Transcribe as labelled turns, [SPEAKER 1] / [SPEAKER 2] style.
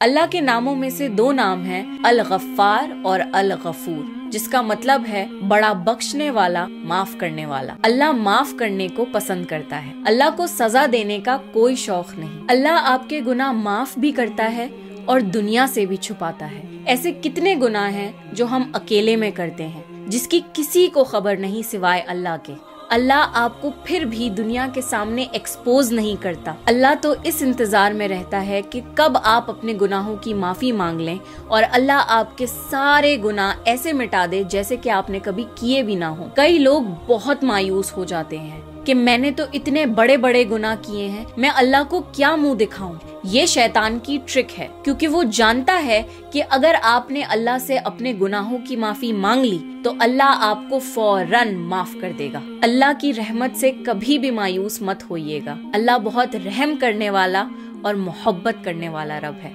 [SPEAKER 1] अल्लाह के नामों में से दो नाम हैं अल गफ्फार और अल गफूर जिसका मतलब है बड़ा बख्शने वाला, माफ़ करने वाला। अल्लाह माफ़ करने को पसंद करता है। अल्लाह को सजा देने का कोई शौक नहीं। अल्लाह आपके गुनाह माफ़ भी करता है और दुनिया से भी छुपाता है। ऐसे कितने गुनाह हैं जो हम अकेले में करते हैं, जिसकी किसी को खबर नहीं सिवाय अल्लाह के। अल्लाह आपको फिर भी दुनिया के सामने एक्सपोज नहीं करता। अल्लाह तो इस इंतज़ार में रहता है कि कब आप अपने गुनाहों की माफ़ी मांग लें और अल्लाह आपके सारे गुनाह ऐसे मिटा दे जैसे कि आपने कभी किए भी ना हो। कई लोग बहुत मायूस हो जाते हैं। कि मैंने तो इतने बड़े बड़े गुनाह किए हैं, मैं अल्लाह को क्या मुँह दिखाऊँ? ये शैतान की ट्रिक है, क्योंकि वो जानता है कि अगर आपने अल्लाह से अपने गुनाहों की माफ़ी मांग ली तो अल्लाह आपको फ़ौरन माफ़ कर देगा। अल्लाह की रहमत से कभी भी मायूस मत होइएगा। अल्लाह बहुत रहम करने वाला और मोहब्बत करने वाला रब है।